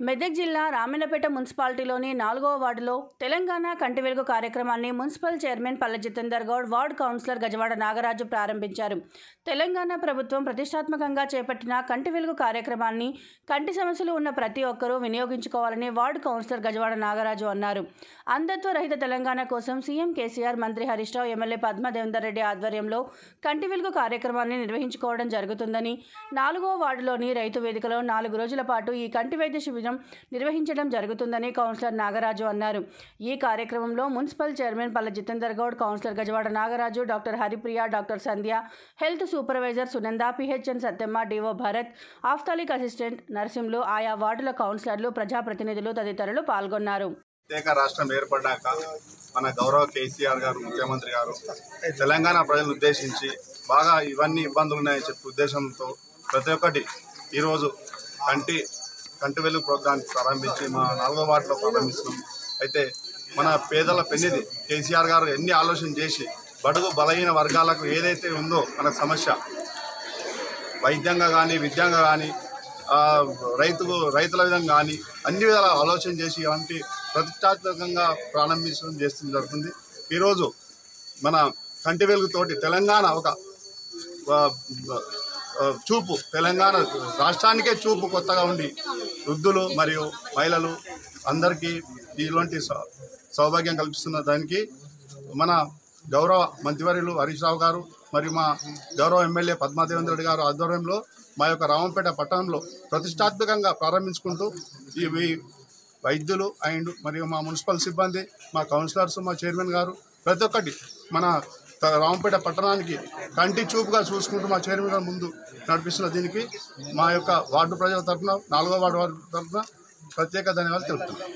మెదక్ జిల్లా రామన్నపేట మున్సిపాలిటీలోని నాలుగవ వార్డులో తెలంగాణ కంటి వెలుగు కార్యక్రమాన్ని municipal chairman Palle Jitender Goud ward councillor Gajawada Nagaraju ప్రారంభించారు. తెలంగాణ ప్రభుత్వం ప్రతిష్టాత్మకంగా చేపట్టిన కంటి వెలుగు కార్యక్రమాన్ని కంటి సమస్యలు ఉన్న ప్రతి ఒక్కరూ వినియోగించుకోవాలని వార్డు కౌన్సిలర్ గజవాడ నాగరాజు అన్నారు. అంధత్వ రహిత తెలంగాణ కోసం సీఎం కేసీఆర్ మంత్రి హరీష్ రావు ఎమ్మెల్యే పద్మదేవేందర్ రెడ్డి ఆధ్వర్యంలో కంటి వెలుగు కార్యక్రమాన్ని నిర్వహించుకోవడం జరుగుతుందని నాలుగో వార్డులోని రైతు వేదికలో నాలుగు రోజుల పాటు ఈ కంటి వైద్య శిబిరం నిర్వహించడం జరుగుతుందని కౌన్సిలర్ నాగరాజు అన్నారు. ఈ కార్యక్రమంలో municipal chairman Palla Jitender Goud councillor Gajavada Nagaraju doctor Haripriya doctor Sandhya health supervisor Sunanda PHN Sathyamma DO Bharat ophthalmic assistant Narsimlu ఆయా వార్డుల కౌన్సిలర్లు ప్రజాప్రతినిధులు తదితరులు పాల్గొన్నారు. ప్రత్యేక రాష్ట్రం ఏర్పడ్డాక మన గౌరవ కేసీఆర్ గారు ముఖ్యమంత్రి గారు తెలంగాణ ప్రజలను ఉద్దేశించి బాగా ఇవన్నీ ఇబ్బందులు ఉన్నాయని చెప్పే ఉద్దేశంతో ప్రతి ఒక్కటి ఈరోజు కంటి కంటి వెలుగు ప్రోగ్రాం ప్రారంభించి మా నాలుగో వార్డులో ప్రారంభిస్తున్నాం. అయితే మన పేదల పెన్నిది కేసీఆర్ గారు ఎన్ని ఆలోచన చేసి బడుగు బలహీన వర్గాలకు ఏదైతే ఉందో మన సమస్య వైద్యంగా కానీ విద్యంగా కానీ రైతుకు రైతుల విధంగా కానీ అన్ని విధాల ఆలోచన చేసి వంటి ప్రతిష్టాత్మకంగా ప్రారంభించడం చేస్తుంది జరుగుతుంది. ఈరోజు మన కంటి వెలుగుతోటి తెలంగాణ ఒక చూపు. తెలంగాణ రాష్ట్రానికే చూపు కొత్తగా ఉండి వృద్ధులు మరియు మహిళలు అందరికీ ఇలాంటి సౌ- సౌభాగ్యం కల్పిస్తున్న దానికి మన గౌరవ మంత్రివర్యులు హరీష్ రావు గారు మరియు మా గౌరవ ఎమ్మెల్యే పద్మాదేవేంద్ర రెడ్డి గారు ఆధ్వర్యంలో మా యొక్క రామంపేట పట్టణంలో ప్రతిష్టాత్మకంగా ప్రారంభించుకుంటూ ఇవి వైద్యులు అండ్ మరియు మా మున్సిపల్ సిబ్బంది మా కౌన్సిలర్స్ మా చైర్మన్ గారు ప్రతి ఒక్కటి మన త- పట్టణానికి కంటి చూపుగా చూసుకుంటూ మా చైర్మన్ గారు ముందు నడిపిస్తున్న దీనికి మా యొక్క వార్డు ప్రజల తరఫున నాలుగో వార్డు వారి తరఫున ప్రత్యేక ధన్యవాదాలు తెలుపుతున్నాం.